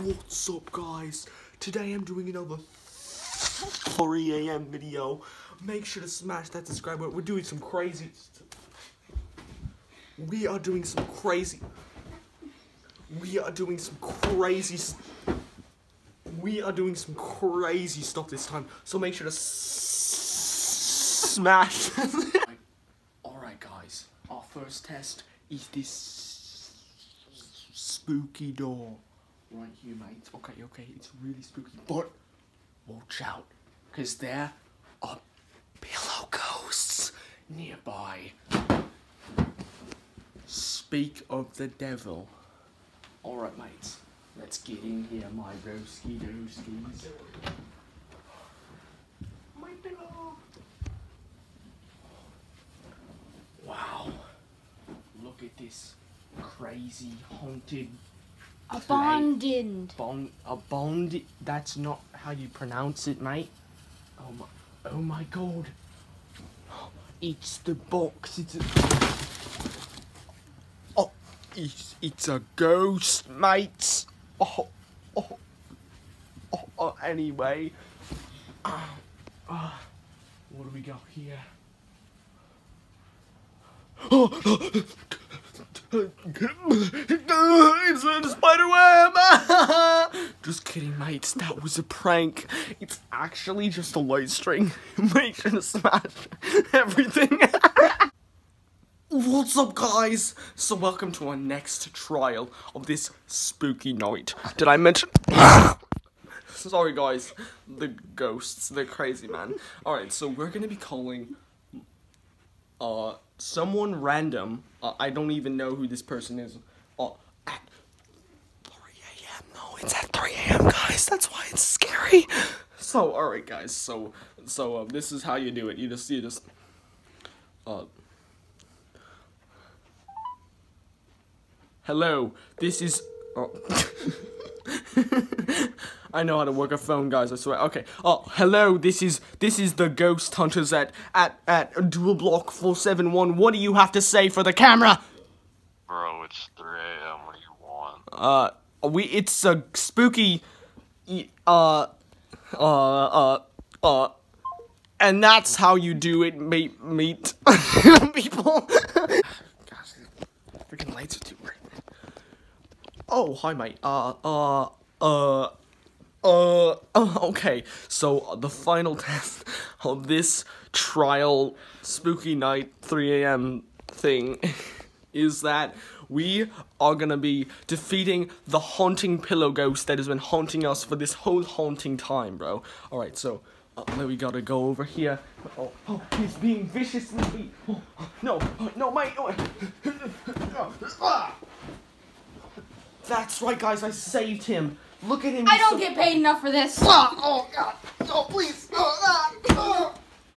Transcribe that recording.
What's up guys? Today I'm doing another 3 a.m. video. Make sure to smash that subscribe button. We're doing some crazy... We are doing some crazy... We are doing some crazy... We are doing some crazy stuff this time. So make sure to smash... Alright guys, our first test is this spooky door right here, mate. Okay, okay, it's really spooky, but watch out, because there are pillow ghosts nearby. Speak of the devil. Alright, mates, let's get in here, my broski doskies. My pillow. Wow. Look at this crazy haunted Abandoned. Bond, a bond. That's not how you pronounce it, mate. Oh my, oh my god. It's the box. It's a. Oh, it's it's a ghost, mate. Oh, oh, oh. oh anyway. Ah, ah. what do we got here? it's a spider web! just kidding, mates. That was a prank. It's actually just a light string. Make sure to smash everything. What's up, guys? So, welcome to our next trial of this spooky night. Did I mention? Sorry, guys. The ghosts, the crazy man. Alright, so we're gonna be calling uh someone random. Uh, I don't even know who this person is. Uh, at 3 a.m. No, it's at 3 a.m. guys. That's why it's scary. So, all right, guys. So, so uh, this is how you do it. You just, you just, uh. Hello. This is. Oh. I know how to work a phone, guys. I swear. Okay. Oh, hello. This is this is the ghost hunters at at at dual block four seven one. What do you have to say for the camera? Bro, it's 3 a.m. What do you want? Uh, we it's a spooky, uh, uh, uh, uh, and that's how you do it, mate, meet people. Gosh, freaking lights are too bright. Oh, hi, mate. Uh, uh, uh. Uh, uh, okay, so uh, the final test of this trial spooky night 3 a.m. thing is that we are gonna be defeating the haunting pillow ghost that has been haunting us for this whole haunting time, bro. Alright, so uh, we gotta go over here. Oh, oh, he's being viciously beat. Oh, no, oh, no. Oh, ah. That's right, guys, I saved him. Look at him. I don't so- get paid enough for this. Ah, oh god! No, please! Oh, ah, oh.